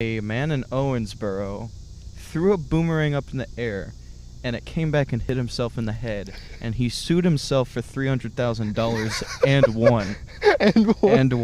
A man in Owensboro threw a boomerang up in the air, and it came back and hit himself in the head, and he sued himself for three hundred thousand dollars and won and won. and won.